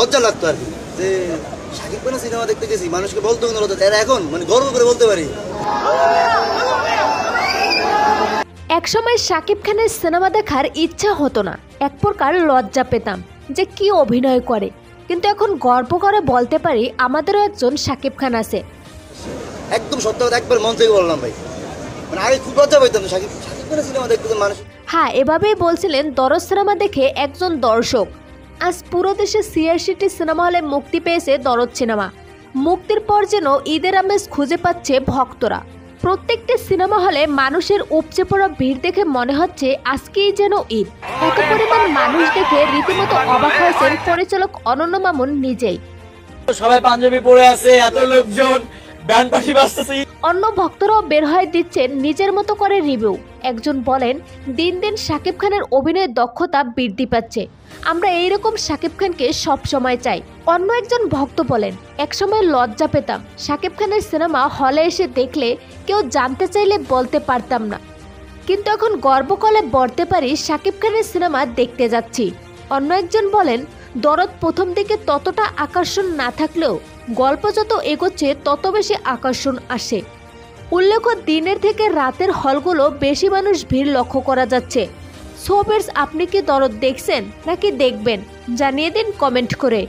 লজ্জা লাগতো আর কি। যে শাকিব খানের সিনেমা দেখতে গেছি মানুষকে বলতে কোনো লজ্জা এরা এখন মানে গর্ব করে বলতে পারি। একসময় শাকিব খানের সিনেমা দেখার ইচ্ছা হতো না। এক প্রকার লজ্জা পেতাম যে কি অভিনয় করে। কিন্তু এখন গর্ব করে বলতে পারি আমাদেরও একজন শাকিব খান আছে। একদম সত্য কথা একবার মন থেকে বললাম ভাই। মানে আগে খুব লজ্জা শাকিব শাকিব খানের সিনেমা দেখতে মানুষ হ্যাঁ এভাবেই বলছিলেন দরজ সিনেমা দেখে একজন দর্শক। আজ পুরো দেশে সিআরসিটি সিনেমা হলে মুক্তি পেয়েছে দরদ সিনেমা। মুক্তির পর যেন ঈদের আমেজ খুঁজে পাচ্ছে ভক্তরা। প্রত্যেকটি সিনেমা হলে মানুষের উপচে পড়া ভিড় দেখে মনে হচ্ছে আজকেই যেন ঈদ। এত পরিমাণ মানুষ দেখে রীতিমতো অবাক হয়েছেন পরিচালক অনন্য মামুন নিজেই। সবাই পাঞ্জাবি পরে আছে, এত লোকজন। অন্য ভক্তরাও বের হয়ে দিচ্ছেন নিজের মতো করে রিভিউ। একজন বলেন, দিন দিন শাকিব খানের অভিনয়ের দক্ষতা বৃদ্ধি পাচ্ছে। আমরা এইরকম শাকিব খানকে সব সময় চাই। অন্য একজন ভক্ত বলেন, একসময় লজ্জা পেতাম। শাকিব খানের সিনেমা হলে এসে দেখলে কেউ জানতে চাইলে বলতে পারতাম না। কিন্তু এখন গর্বকলে বলতে পারি শাকিব খানের সিনেমা দেখতে যাচ্ছি। অন্য একজন বলেন, দরদ প্রথম দিকে ততটা আকর্ষণ না থাকলেও গল্প যত এগোচ্ছে, তত বেশি আকর্ষণ আসে। উল্লেখ্য, দিনের থেকে রাতের হলগুলো বেশি মানুষ ভিড় লক্ষ্য করা যাচ্ছে। সোবের্স আপনি কি দরদ দেখছেন নাকি দেখবেন? জানিয়ে দিন কমেন্ট করে।